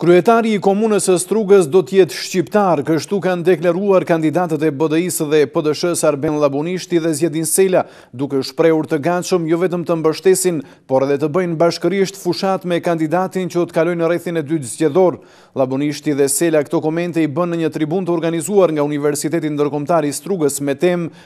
Kryetari i komunës së Strugës do të jetë shqiptar, kështu kanë deklaruar kandidatët e BDI-së dhe PDSH-së Arben Labunishti dhe Ziadin Sela, duke u shprehur të gatshëm jo vetëm të mbështesin, por edhe të bëjnë bashkërisht fushatë me kandidatin që do të kalojë në rrethin e dytë zgjedhor. Labunishti dhe Sela këto komente i bënë në një tribunë të organizuar nga Universiteti Ndërkombëtar i Strugës me temë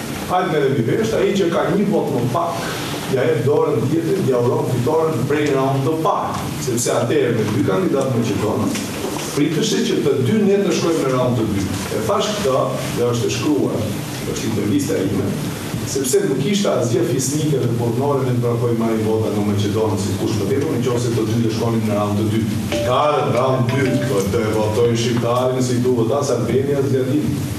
Hajt të merremi vesh, ai që ka një votë më pak, ia jep dorën tjetrit dhe ia uron fitoren prej në raund të parë, sepse atëherë me dy kandidatë maqedonës, priteshe që të dy ne të shkojmë në raund të dytë. E thashë këtë dhe është e shkruar, është intervista ime, sepse nuk kishte asgjë fisnike dhe burrnore ne të vrapojmë të marrim vota nga maqedonët se kush më tepër në qoftë se të dy të shkonim në raund të dytë. Shqiptarët në raund të dytë, do ta votojnë shqiptarin s'ju duhet as Arbeni as Ziadini.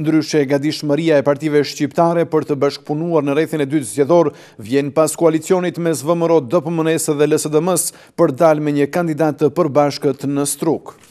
Ndryshe, gatishmëria e partive shqiptare për të bashkëpunuar në rrethin e dytë zgjedhor vjen pas koalicionit mes VMRO-DPMNE-së dhe LSDM-së për të dalë me një kandidat të përbashkët në Strugë.